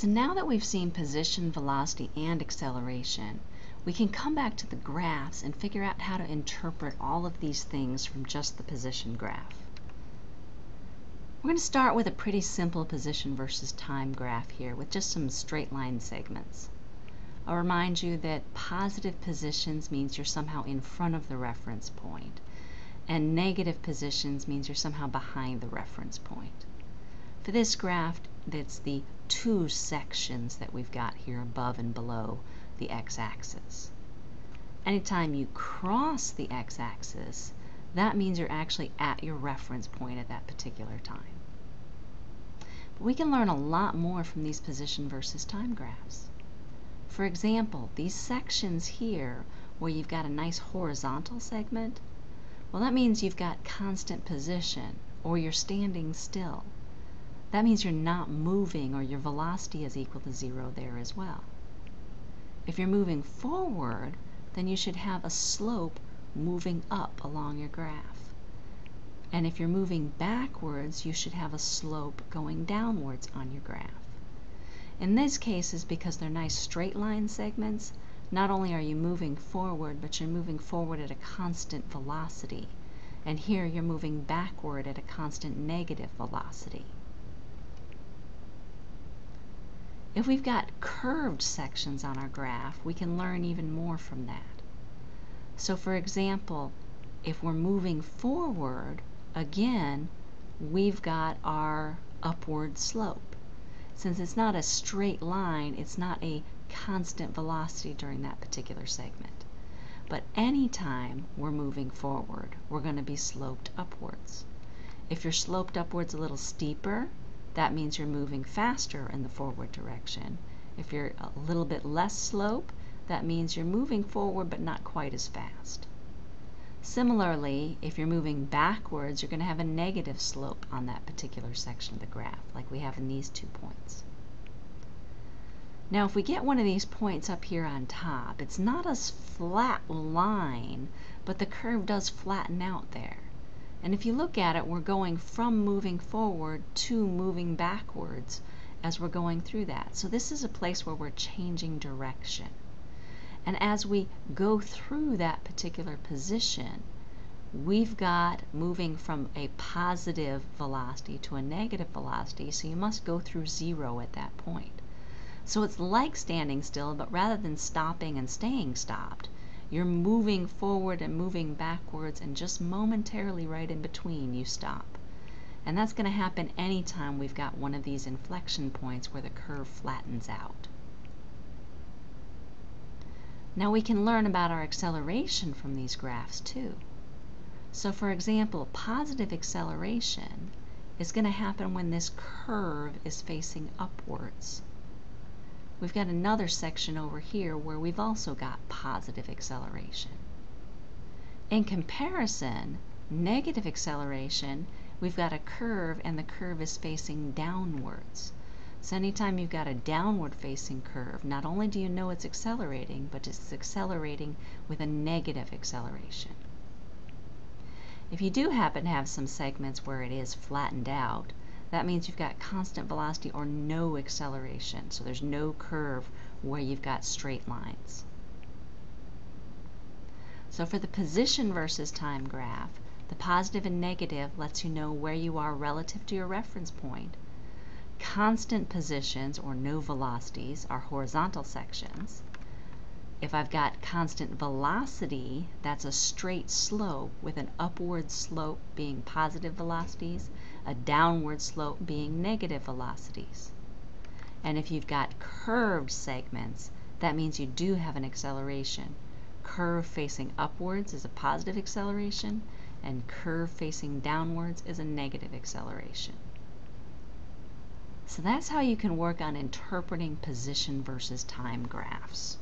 So now that we've seen position, velocity, and acceleration, we can come back to the graphs and figure out how to interpret all of these things from just the position graph. We're going to start with a pretty simple position versus time graph here with just some straight line segments. I'll remind you that positive positions means you're somehow in front of the reference point, and negative positions means you're somehow behind the reference point. For this graph, that's the two sections that we've got here above and below the x-axis. Anytime you cross the x-axis, that means you're actually at your reference point at that particular time. But we can learn a lot more from these position versus time graphs. For example, these sections here where you've got a nice horizontal segment, well that means you've got constant position or you're standing still. That means you're not moving or your velocity is equal to zero there as well. If you're moving forward, then you should have a slope moving up along your graph. And if you're moving backwards, you should have a slope going downwards on your graph. In these cases, because they're nice straight line segments, not only are you moving forward, but you're moving forward at a constant velocity. And here you're moving backward at a constant negative velocity. If we've got curved sections on our graph, we can learn even more from that. So for example, if we're moving forward, again, we've got our upward slope. Since it's not a straight line, it's not a constant velocity during that particular segment. But anytime we're moving forward, we're going to be sloped upwards. If you're sloped upwards a little steeper, that means you're moving faster in the forward direction. If you're a little bit less slope, that means you're moving forward but not quite as fast. Similarly, if you're moving backwards, you're going to have a negative slope on that particular section of the graph, like we have in these two points. Now, if we get one of these points up here on top, it's not a flat line, but the curve does flatten out there. And if you look at it, we're going from moving forward to moving backwards as we're going through that. So this is a place where we're changing direction. And as we go through that particular position, we've got moving from a positive velocity to a negative velocity, so you must go through zero at that point. So it's like standing still, but rather than stopping and staying stopped, you're moving forward and moving backwards, and just momentarily right in between, you stop. And that's going to happen anytime we've got one of these inflection points where the curve flattens out. Now we can learn about our acceleration from these graphs too. So for example, positive acceleration is going to happen when this curve is facing upwards we've got another section over here where we've also got positive acceleration. In comparison, negative acceleration, we've got a curve and the curve is facing downwards. So anytime you've got a downward facing curve, not only do you know it's accelerating, but it's accelerating with a negative acceleration. If you do happen to have some segments where it is flattened out, that means you've got constant velocity or no acceleration. So there's no curve where you've got straight lines. So for the position versus time graph, the positive and negative lets you know where you are relative to your reference point. Constant positions or no velocities are horizontal sections. If I've got constant velocity, that's a straight slope with an upward slope being positive velocities a downward slope being negative velocities. And if you've got curved segments, that means you do have an acceleration. Curve facing upwards is a positive acceleration, and curve facing downwards is a negative acceleration. So that's how you can work on interpreting position versus time graphs.